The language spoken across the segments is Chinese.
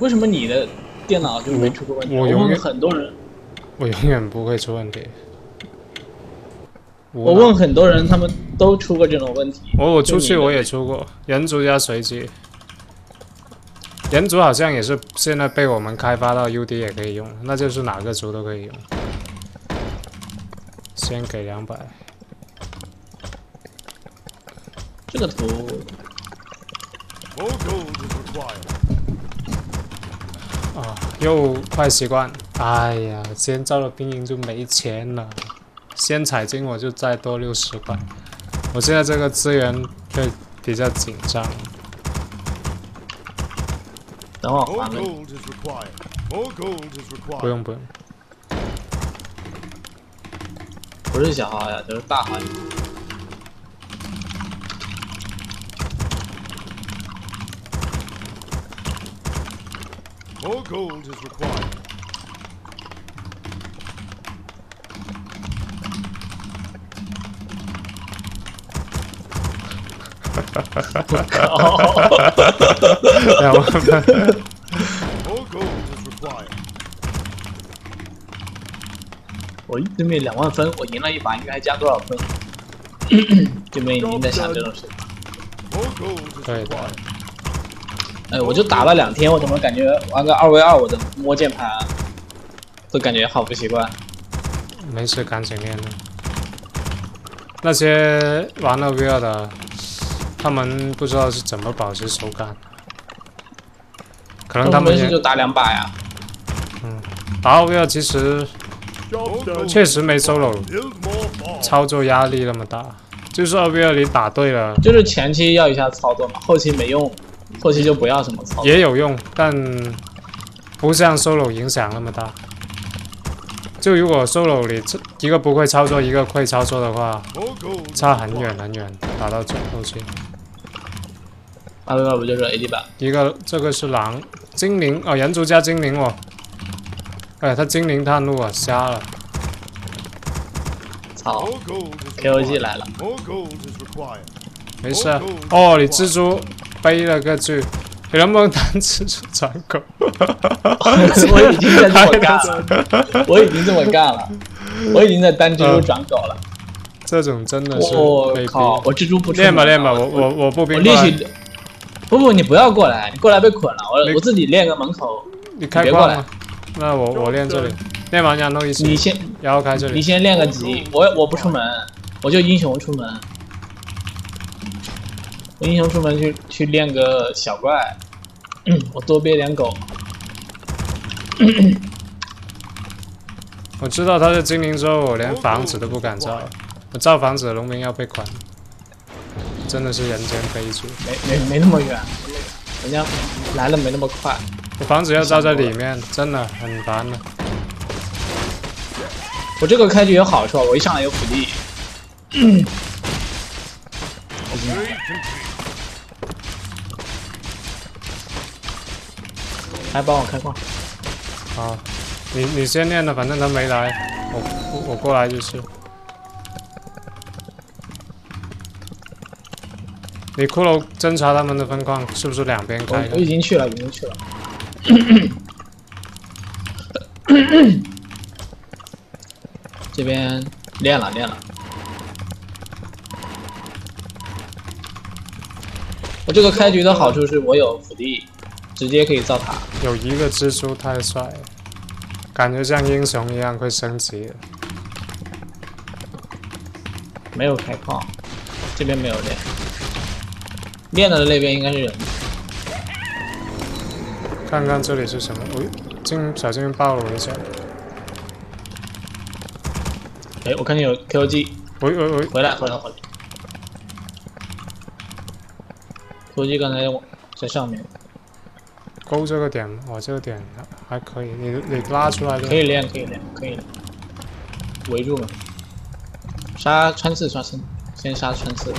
为什么你的电脑就没出过问题？我永远很多人，我永远不会出问题。我问很多人，他们都出过这种问题。我我出去我也出过人族加随机，人族好像也是现在被我们开发到 UD 也可以用，那就是哪个族都可以用。先给两百，这个图 More gold is required. 啊，又快习惯。哎呀，先造了兵营就没钱了，先采金我就再多六十块。我现在这个资源会比较紧张。等我还不用不用，不是小号呀，就是大号 More gold is required. 两万分。More gold is required. 我对面两万分，我赢了一把，应该加多少分？对面已经在想这种事情。More gold is required. 哎，我就打了两天，我怎么感觉玩个二 v 二，我的摸键盘都感觉好不习惯。没事，赶紧练了。那些玩二 v 二的，他们不知道是怎么保持手感，可能他们也没事就打两把呀。嗯打二 v 二其实确实没 solo. 操作压力那么大，就是二 v 二你打对了就是前期要一下操作嘛，后期没用，后期就不要什么操作。也有用，但不像 solo 影响那么大。就如果 solo 你这一个不会操作，一个会操作的话差很远很远，打到最后期。二 v 二不就是 AD 吧？一个这个是狼精灵哦，人族加精灵哦。哎，他精灵探路啊，瞎了。操 is，KOG 来了。没事啊。哦，你蜘蛛背了个去，你能不能当蜘蛛转狗？我已经在这么干了，我已经这么干了，我已经在单蜘蛛转狗了。这种真的是被我靠，逼。我蜘蛛不练吧练吧，我我我步我兵过来，立起。不不，你不要过来，你过来被捆了。我我自己练个门口，你开别过来？那我我练这里，练完然后一起，你先然后开这里。你先练个级，我我不出门，我就英雄出门。我英雄出门去去练个小怪，我多憋点狗。我知道他是精灵之后，我连房子都不敢造，我造房子的农民要被捆，真的是人间悲剧。没没没那么远，人家来的没那么快。我房子要造在里面，真的很烦的。我这个开局有好处，我一上来有辅地。Upgrade complete. 来帮我开矿，好，你你先练的，反正他没来，我我我过来就是。你骷髅侦查他们的分矿是不是两边开我我已？经去了，已经去了。这边练了练了。我这个开局的好处是我有辅地，直接可以造塔。有一个蜘蛛太帅了，感觉像英雄一样会升级了。没有开矿，这边没有练。练了的那边应该是人。看看这里是什么？喂，精小精灵暴露了一下。哎，我看见有 KOG，喂喂喂，回来回来回来。KOG 刚才我在上面，勾这个点，我这个点还可以，你你拉出来的可以练可以练可以练。围住嘛，杀穿刺穿刺，先杀穿刺。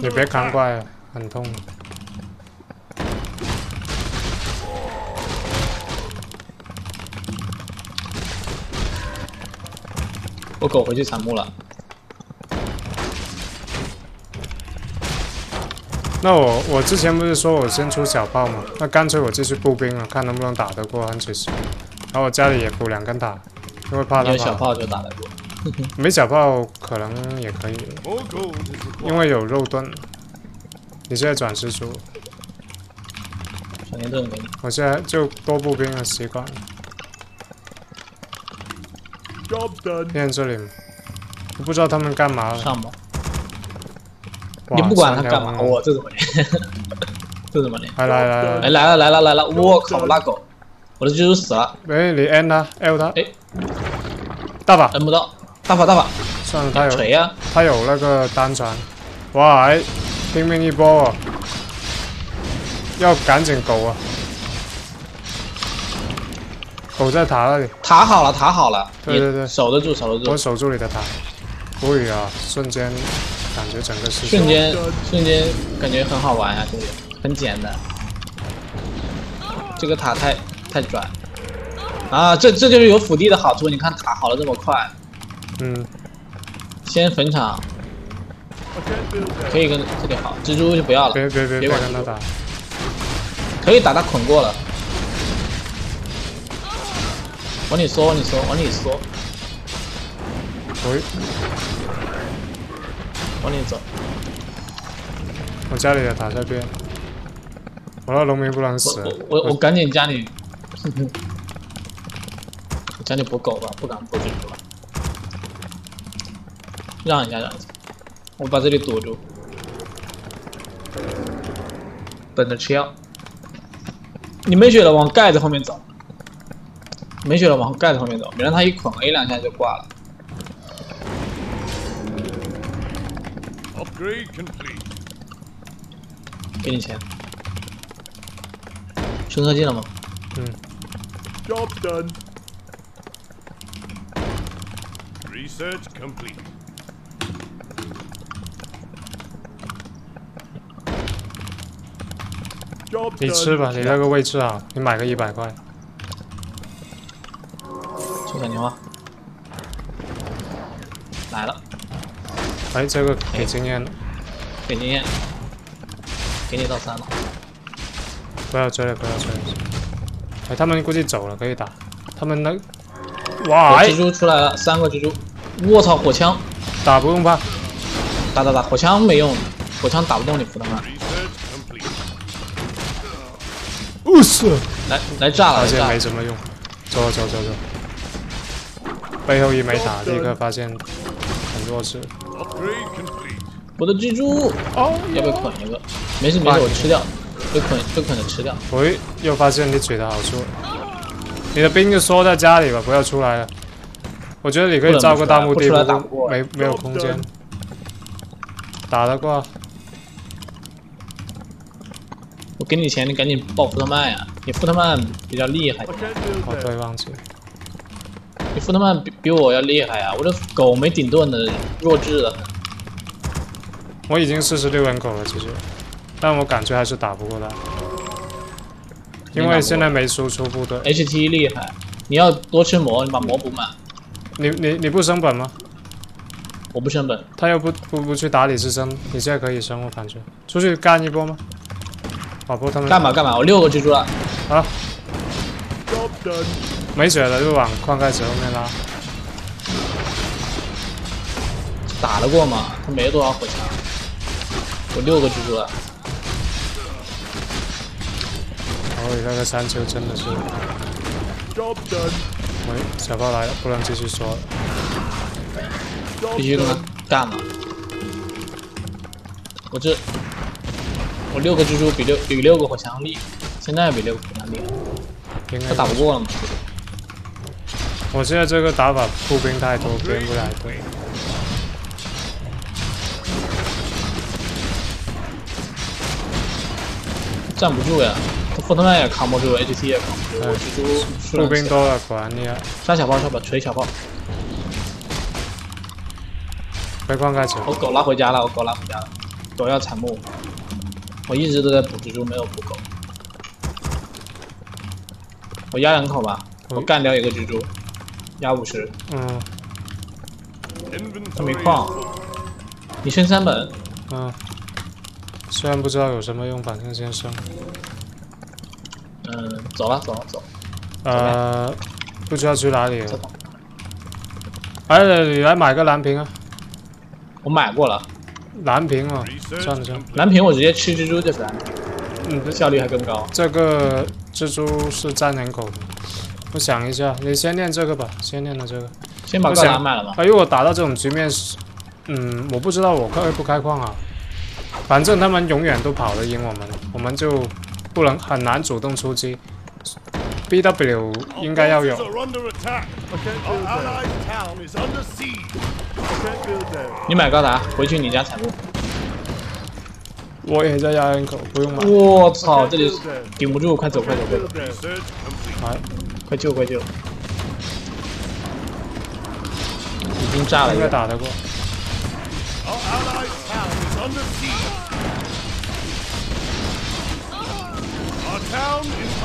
你别扛.怪了，很痛。我狗回去铲木了。那我我之前不是说我先出小炮吗？那干脆我继续步兵了，看能不能打得过安琪斯。然后我家里也补两根塔，因为怕他跑。你有小炮就打得过。没小炮可能也可以因为有肉盾。你现在转师出，闪电盾给你，我现在就多步兵的习惯了。现在这里，我不知道他们干嘛了。上吧。哇你不管他干嘛，我这怎么练？这怎么练？来来来来哎，来了来了来了！我靠，拉狗！我的蜘蛛死了，哎，你 N 他 L 他，哎，大法，摁不到，大法大法，算了，他有锤呀！他有那个单传，哇，哎，拼命一波哦，要赶紧狗啊！狗在塔那里，塔好了，塔好了，对对对。守得住，守得住。我，守住你的塔。无语啊，瞬间感觉整个世界瞬间瞬间感觉很好玩呀，兄弟很简单。这个塔太太拽啊！这这就是有辅地的好处，你看塔好了这么快，嗯，先坟场.可以跟这里好，蜘蛛就不要了，别别别别别管跟他打，可以打他捆过了。往里缩，往里缩，往里缩，喂，往里走。我家里的塔在变，我那农民不能死，我我我赶紧家里，我家里补狗吧，不敢补蜘蛛了。让一下，让一下，我把这里堵住，等着吃药。你没血了，往盖子后面走。没血了，往盖子后面走，别让他一捆 A 两下就挂了。Upgrade complete. 给你钱。升科技了吗？嗯 Job done. Research complete. Job 你吃吧，你那个位置啊，你买个一百块，去打电话。来了，哎，这个给经验了，给经验，给你到三了。不要追了，不要追了。哎，他们估计走了，可以打。他们那，哇，蜘，蛛出来了，三个蜘蛛。我操，火枪！打不用怕，打打打，火枪没用，火枪打不动你普通曼。Research complete. 不是，来来炸了，发现！没什么用，走走走走。背后一枚打，立刻发现很弱势。我的蜘蛛哦，要被捆一个，没事没事，我吃掉，被捆被捆的吃掉。喂，又发现你嘴的好处。你的兵就缩在家里吧，不要出来了。我觉得你可以造个大墓地，没没有空间。打得过，我给你钱，你赶紧报福特曼呀！你福特曼比较厉害哦对，忘记了。你福特曼比比我要厉害啊！我的狗没顶盾的，弱智的。我已经四十六人口了，其实，但我感觉还是打不过他，因为现在没输出部队。HT 厉害，你要多吃魔，你把魔补满。你你你不升本吗？我不升本，他又不不不去打李自身，你现在可以升，我感觉出去干一波吗？老婆他们干嘛干嘛？我六个蜘蛛了，啊？Job done. 没血了就往矿盖子后面拉。打得过吗？他没多少火枪，我六个蜘蛛了。然后你那个山丘真的是.喂，小炮来了，不能继续说了。必须跟他干了。我这我六个蜘蛛比六比六个火枪厉害，现在比六个火枪厉害，应该他打不过了嘛？我现在这个打法步兵太多，编不来队。站不住呀，他福特曼也扛不住，HT 也扛不住，对我蜘蛛步兵多了，果然厉害。杀小炮，小炮锤小炮，被矿盖子，我狗拉回家了，我狗拉回家了，狗要产木，我一直都在补蜘蛛，没有补狗。我压人口吧，我干掉一个蜘蛛，压五十，嗯他没矿，你升三本，嗯，虽然不知道有什么用，反正先升。嗯，走了走了走，呃，不知道去哪里了哎，你来买个蓝瓶啊，我买过了，蓝瓶啊，算了算了。蓝瓶我直接吃蜘蛛就是蓝瓶，嗯，效率还更高。这个蜘蛛是粘人口的。我想一下，你先练这个吧，先练了这个。先把高达买了吧。他如果打到这种局面，嗯，我不知道我开不开矿啊。反正他们永远都跑得赢我们，我们就不能很难主动出击。BW 应该要有。你买高达，回去你家采。我也在亚人口，不用买。我操，这里顶不住，快走快走快走。来。快救快救！已经炸了一个，应该打得过。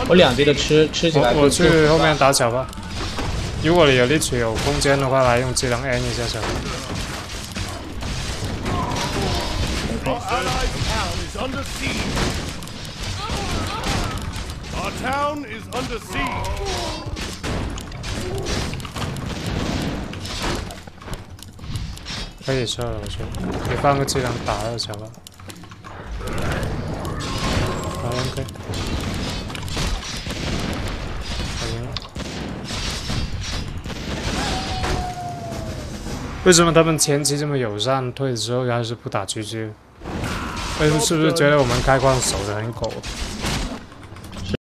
我两滴的吃吃起来我我去后面打小吧。如果你有力气有空间的话，来用技能 N 一下小吧。Town is under siege. 可以撤了，我觉得。你放个技能打二小吧。好，OK。好赢了。为什么他们前期这么友善，退了之后还是不打狙击？为什么是不是觉得我们开矿守的很狗？